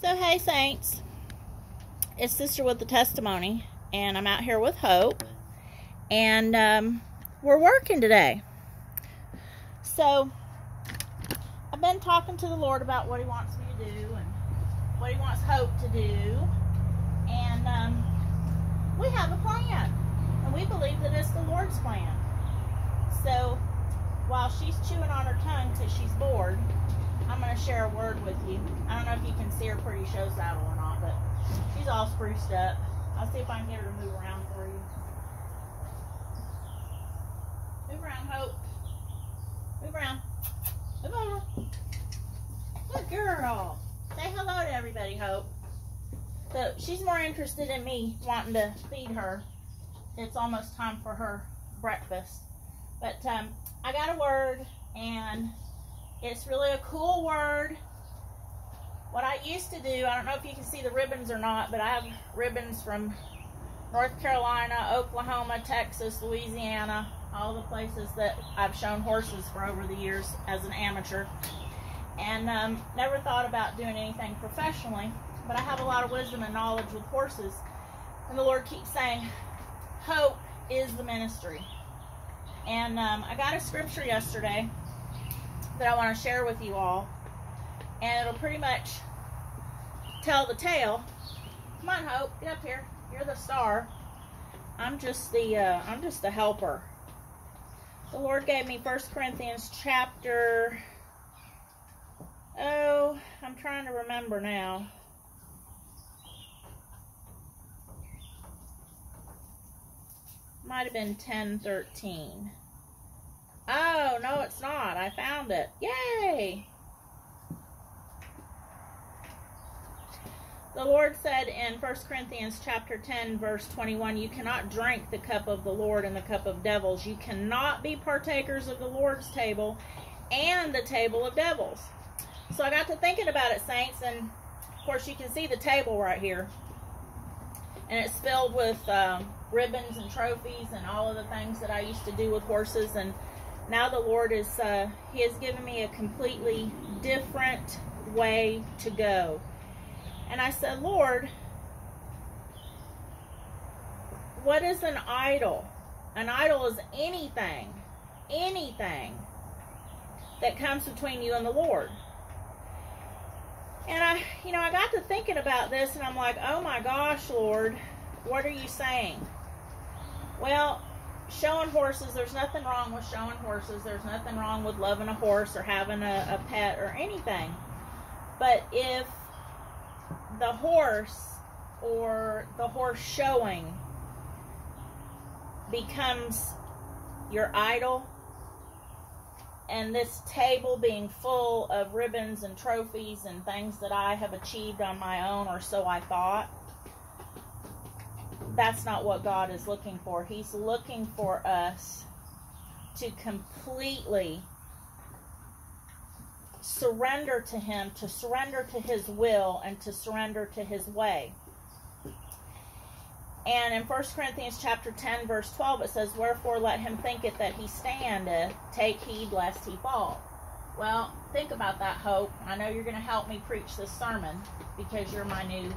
So, hey, Saints. It's Sister with the Testimony, and I'm out here with Hope, and um, we're working today. So, I've been talking to the Lord about what He wants me to do and what He wants Hope to do, and um, we have a plan, and we believe that it's the Lord's plan. So, while she's chewing on her tongue because she's bored, I'm going to share a word with you. I don't know if you can see her pretty show saddle or not, but she's all spruced up. I'll see if I can get her to move around for you. Move around, Hope. Move around. Move over. Good girl. Say hello to everybody, Hope. So she's more interested in me wanting to feed her. It's almost time for her breakfast. But um, I got a word, and it's really a cool word. What I used to do, I don't know if you can see the ribbons or not, but I have ribbons from North Carolina, Oklahoma, Texas, Louisiana, all the places that I've shown horses for over the years as an amateur. And um, never thought about doing anything professionally, but I have a lot of wisdom and knowledge with horses. And the Lord keeps saying, Hope is the ministry. And um, I got a scripture yesterday that I want to share with you all. And it'll pretty much tell the tale. Come on, Hope, get up here. You're the star. I'm just the uh, I'm just the helper. The Lord gave me First Corinthians chapter. Oh, I'm trying to remember now. Might have been 10, 13. Oh, no, it's not. I found it. Yay! The Lord said in 1 Corinthians chapter 10 verse 21, you cannot drink the cup of the Lord and the cup of devils. You cannot be partakers of the Lord's table and the table of devils. So I got to thinking about it, saints, and of course you can see the table right here. And it's filled with um, ribbons and trophies and all of the things that I used to do with horses and now the Lord is, uh, He has given me a completely different way to go. And I said, Lord, what is an idol? An idol is anything, anything that comes between you and the Lord. And I, you know, I got to thinking about this and I'm like, oh my gosh, Lord, what are you saying? Well, showing horses, there's nothing wrong with showing horses. There's nothing wrong with loving a horse or having a, a pet or anything. But if the horse or the horse showing becomes your idol, and this table being full of ribbons and trophies and things that I have achieved on my own, or so I thought, that's not what God is looking for. He's looking for us to completely surrender to Him, to surrender to His will, and to surrender to His way. And in 1 Corinthians chapter 10, verse 12, it says, Wherefore let him think it that he standeth, take heed lest he fall. Well, think about that, Hope. I know you're going to help me preach this sermon because you're my new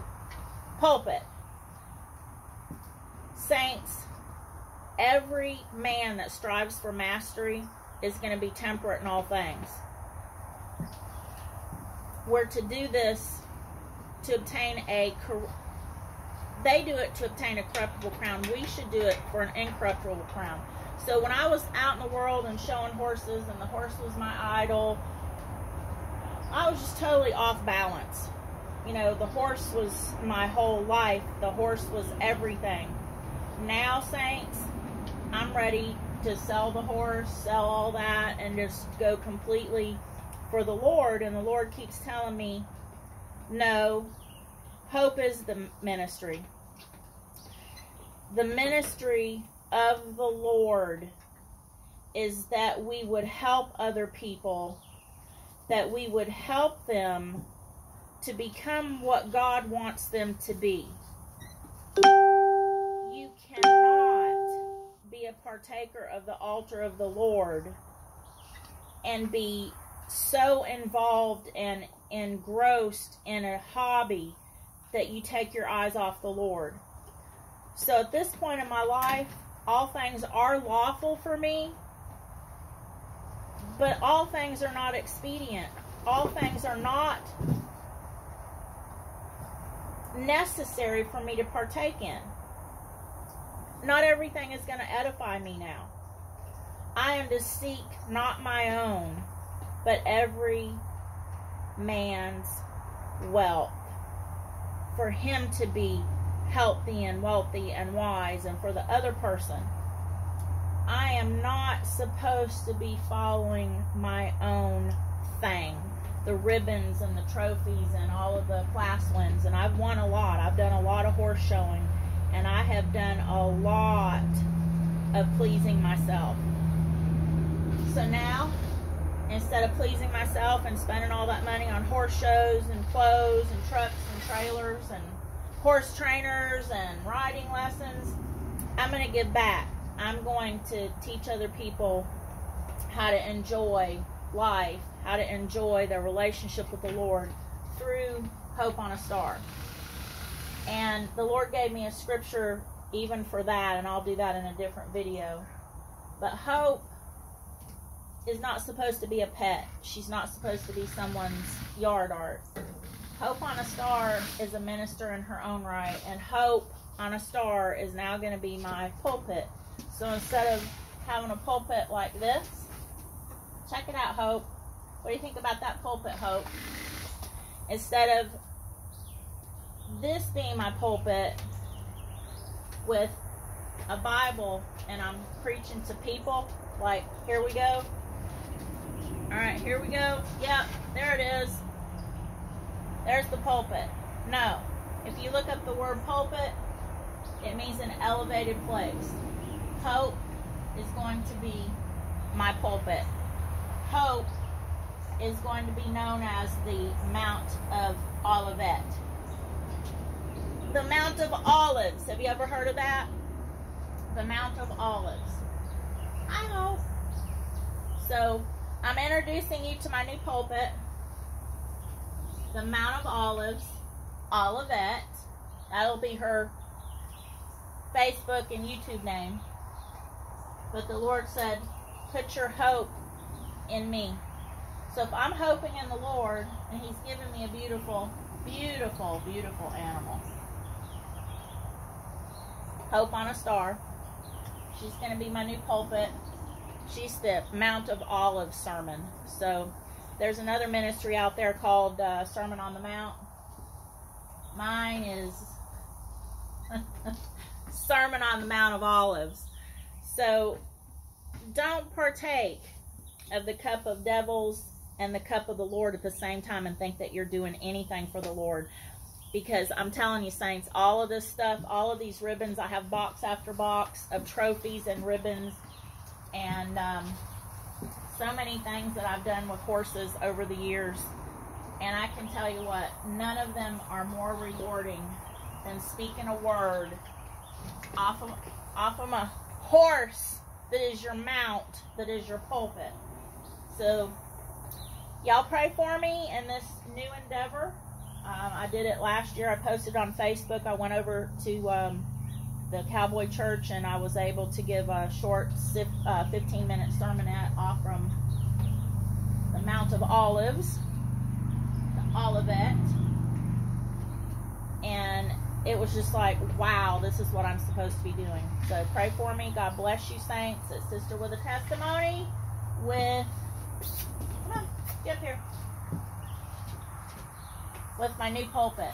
pulpit. Saints, every man that strives for mastery is going to be temperate in all things. We're to do this to obtain a they do it to obtain a corruptible crown. We should do it for an incorruptible crown. So when I was out in the world and showing horses and the horse was my idol, I was just totally off balance. You know, the horse was my whole life. The horse was everything now, saints, I'm ready to sell the horse, sell all that, and just go completely for the Lord. And the Lord keeps telling me, no, hope is the ministry. The ministry of the Lord is that we would help other people, that we would help them to become what God wants them to be partaker of the altar of the Lord and be so involved and engrossed in a hobby that you take your eyes off the Lord. So at this point in my life, all things are lawful for me, but all things are not expedient. All things are not necessary for me to partake in. Not everything is going to edify me now. I am to seek not my own, but every man's wealth. For him to be healthy and wealthy and wise, and for the other person. I am not supposed to be following my own thing. The ribbons and the trophies and all of the class wins. And I've won a lot. I've done a lot of horse showing. And I have done a lot of pleasing myself. So now, instead of pleasing myself and spending all that money on horse shows and clothes and trucks and trailers and horse trainers and riding lessons, I'm going to give back. I'm going to teach other people how to enjoy life, how to enjoy their relationship with the Lord through Hope on a Star. And the Lord gave me a scripture even for that, and I'll do that in a different video. But hope is not supposed to be a pet. She's not supposed to be someone's yard art. Hope on a Star is a minister in her own right, and Hope on a Star is now going to be my pulpit. So instead of having a pulpit like this, check it out, Hope. What do you think about that pulpit, Hope? Instead of this being my pulpit with a Bible and I'm preaching to people, like, here we go, all right, here we go. Yep, there it is. There's the pulpit. No, if you look up the word pulpit, it means an elevated place. Hope is going to be my pulpit. Hope is going to be known as the Mount of Olivet. The Mount of Olives. Have you ever heard of that? The Mount of Olives. I hope. So I'm introducing you to my new pulpit, the Mount of Olives, Olivet. That'll be her Facebook and YouTube name. But the Lord said, put your hope in me. So if I'm hoping in the Lord, and He's given me a beautiful, beautiful, beautiful animal. Hope on a star. She's going to be my new pulpit she's the Mount of Olives sermon. So there's another ministry out there called uh, Sermon on the Mount. Mine is Sermon on the Mount of Olives. So don't partake of the cup of devils and the cup of the Lord at the same time and think that you're doing anything for the Lord. Because I'm telling you, Saints, all of this stuff, all of these ribbons, I have box after box of trophies and ribbons and um, so many things that I've done with horses over the years. And I can tell you what, none of them are more rewarding than speaking a word off of, off of a horse that is your mount, that is your pulpit. So, y'all pray for me in this new endeavor. Um, I did it last year. I posted on Facebook. I went over to um, the Cowboy Church, and I was able to give a short uh, 15 minute sermonette off from the Mount of Olives, the Olivet. And it was just like, wow, this is what I'm supposed to be doing. So pray for me. God bless you, saints. It's Sister with a testimony with, come on, get up here, with my new pulpit.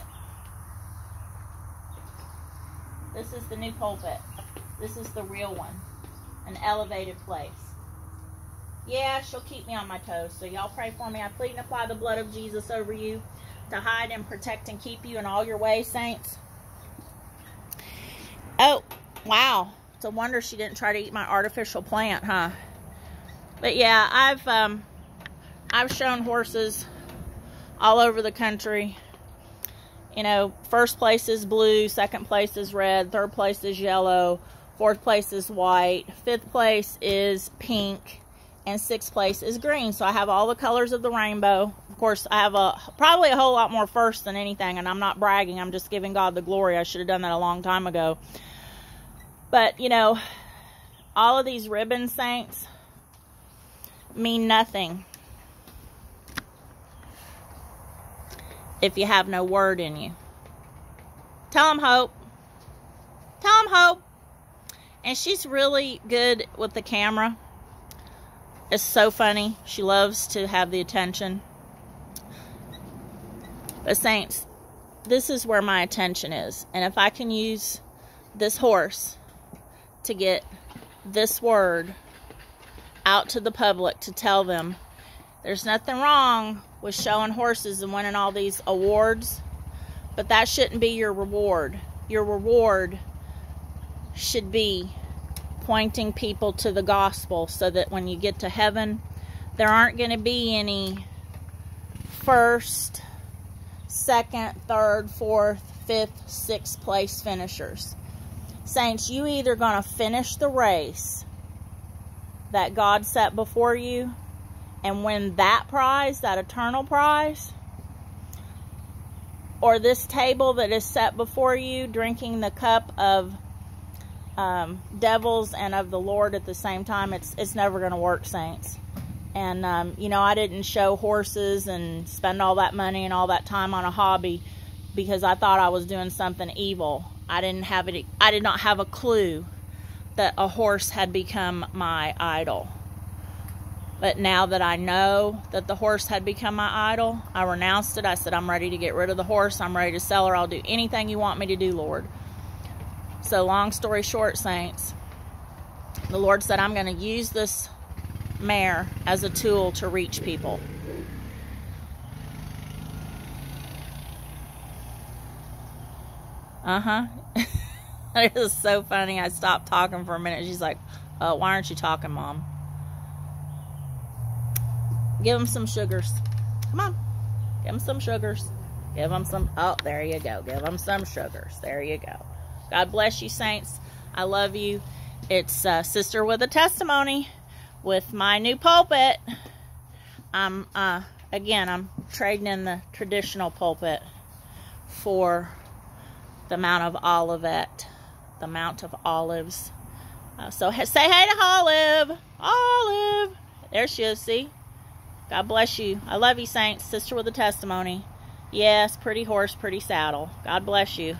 This is the new pulpit. This is the real one. An elevated place. Yeah, she'll keep me on my toes. So y'all pray for me. I plead and apply the blood of Jesus over you to hide and protect and keep you in all your ways, saints. Oh, wow. It's a wonder she didn't try to eat my artificial plant, huh? But yeah, I've um I've shown horses all over the country you know, first place is blue, second place is red, third place is yellow, fourth place is white, fifth place is pink, and sixth place is green. So I have all the colors of the rainbow. Of course, I have a probably a whole lot more first than anything, and I'm not bragging. I'm just giving God the glory. I should have done that a long time ago. But, you know, all of these ribbon saints mean nothing if you have no word in you. Tell them hope. Tell them hope. And she's really good with the camera. It's so funny. She loves to have the attention. But Saints, this is where my attention is. And if I can use this horse to get this word out to the public to tell them there's nothing wrong with showing horses and winning all these awards, but that shouldn't be your reward. Your reward should be pointing people to the gospel so that when you get to heaven, there aren't going to be any first, second, third, fourth, fifth, sixth place finishers. Saints, you either going to finish the race that God set before you and win that prize, that eternal prize, or this table that is set before you, drinking the cup of um, devils and of the Lord at the same time, it's it's never going to work, saints. And um, you know, I didn't show horses and spend all that money and all that time on a hobby because I thought I was doing something evil. I didn't have it. I did not have a clue that a horse had become my idol. But now that I know that the horse had become my idol, I renounced it. I said, I'm ready to get rid of the horse. I'm ready to sell her. I'll do anything you want me to do, Lord. So, long story short, saints, the Lord said, I'm going to use this mare as a tool to reach people. Uh huh. it is so funny. I stopped talking for a minute. She's like, uh, Why aren't you talking, Mom? Give them some sugars. Come on. Give them some sugars. Give them some. Oh, there you go. Give them some sugars. There you go. God bless you, saints. I love you. It's uh, Sister with a Testimony with my new pulpit. I'm, uh, again, I'm trading in the traditional pulpit for the Mount of Olivet, the Mount of Olives. Uh, so say hey to Olive. Olive. There she is, see? God bless you. I love you, saints. Sister with a testimony. Yes, pretty horse, pretty saddle. God bless you.